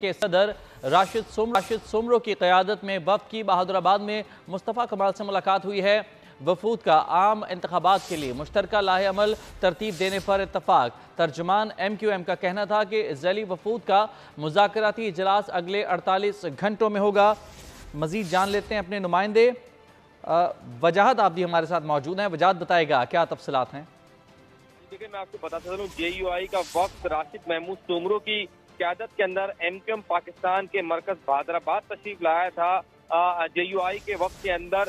के सदर राशिद सोम राशिद सोमरो की क़्यादत में वफ की बहादुराबाद में मुस्तफ़ा कमाल से मुलाकात हुई है। वफूद का आम इंतबात के लिए मुश्तर लाहे अमल, तरतीब देने पर इतफाक तर्जमान एम क्यू एम का कहना था कि जैली वफूद का मुजाकराती इजलास अगले अड़तालीस घंटों में होगा। मजीद जान लेते हैं अपने नुमाइंदे। वजाहत आप भी हमारे साथ मौजूद हैं। वजाहत बताएगा, क्या तफसलात हैं? देखिए, मैं आपको बताता चलूँ जे यू आई का वक्त राशिद महमूद सोमरो की क्यादत के अंदर एम पाकिस्तान के मरकज भादराबाद तशरीफ़ लाया था। जे यू आई के वक्त के अंदर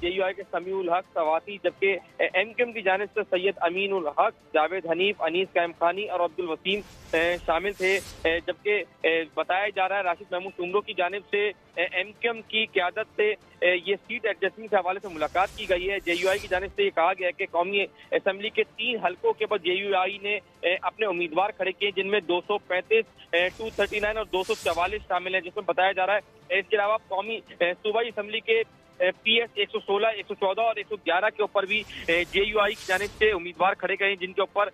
जे यू आई के समीउल हक सवाती, जबकि एम क्यू एम की जानब से सैयद अमीन उल हक, जावेद हनीफ, अनीस कैम खानी और अब्दुल वसीम शामिल थे। जबकि बताया जा रहा है राशिद महमूद उमरों की जानब से एम क्यू एम की क्यादत से ये सीट एडजस्टमेंट के हवाले से मुलाकात की गई है। जे यू आई की जानब से ये कहा गया है कि कौमी असम्बली के तीन हलकों के बाद जे यू आई ने अपने उम्मीदवार खड़े किए, जिनमें दो सौ पैंतीस टू थर्टी नाइन और दो सौ चवालीस शामिल है, जिसमें बताया जा रहा है। इसके अलावा कौमी सूबाई असम्बली के पी एस एक सौ सोलह, एक सौ चौदह और एक सौ ग्यारह के ऊपर भी जे यू आई की जानब से उम्मीदवार खड़े गए हैं, जिनके ऊपर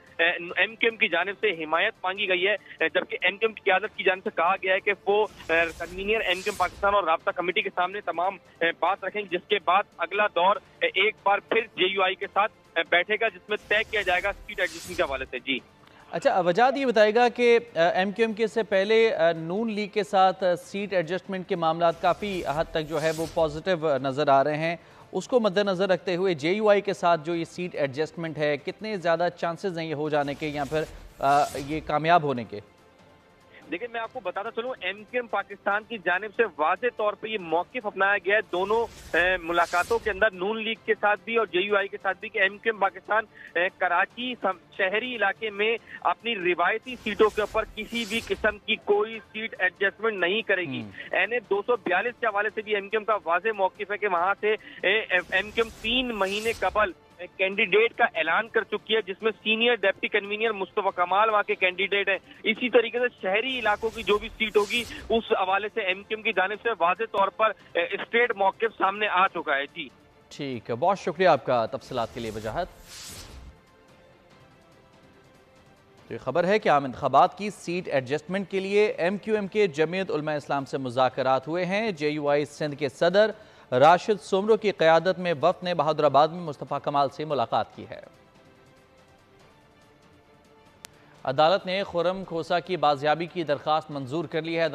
एम के जानब से हिमायत मांगी गई है। जबकि एम के क्यादत की जानब से कहा गया है कि वो convener M K M Pakistan और रबता कमेटी के सामने तमाम बात रखेंगे, जिसके बाद अगला दौर एक बार फिर जे यू आई के साथ बैठेगा जिसमें तय किया जाएगा सीट एडजस्टमेंट के हवाले से। जी। अच्छा वजह ये बताएगा कि एम क्यू एम के से पहले नून लीग के साथ सीट एडजस्टमेंट के मामला काफ़ी हद तक जो है वो पॉजिटिव नज़र आ रहे हैं। उसको मद्देनज़र रखते हुए जे यू आई के साथ जो ये सीट एडजस्टमेंट है कितने ज़्यादा चांसेस हैं ये हो जाने के या फिर ये कामयाब होने के? देखिए मैं आपको बताता चलूँ एम पाकिस्तान की जानब से वाज तौर पर ये मौकफ अपनाया गया है। दोनों मुलाकातों के अंदर नून लीग के साथ भी और जे यू आई के साथ भी कि एम पाकिस्तान कराची शहरी इलाके में अपनी रिवायती सीटों के ऊपर किसी भी किस्म की कोई सीट एडजस्टमेंट नहीं करेगी। एन ए दो सौ बयालीस के हवाले से भी एम के का वाज मौकफ है कि वहाँ से एम के तीन महीने कबल कैंडिडेट का ऐलान कर चुकी है जिसमें सीनियर डेप्टी कन्वीनियर मुस्तफ़ा कमाल वहाँ के कैंडिडेट हैं। इसी तरीके से शहरी इलाकों की जो भी सीट होगी उस हवाले से एमक्यूएम की जानब से वाजे तौर पर स्टेट मौके सामने आ चुका है। जी। ठीक है, बहुत शुक्रिया आपका तफसलात के लिए वजाहत। तो खबर है कि आम इंतबात की सीट एडजस्टमेंट के लिए एम क्यू एम के जमीयत इस्लाम से मुजाकर हुए हैं। जे यू आई सिंध के सदर राशिद सोमरो की क्यादत में वफ ने बहादुराबाद में मुस्तफ़ा कमाल से मुलाकात की है। अदालत ने खुरम खोसा की बाजियाबी की दरख्वास्त मंजूर कर ली है।